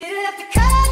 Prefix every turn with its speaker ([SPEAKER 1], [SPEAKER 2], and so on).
[SPEAKER 1] You didn't have to cut.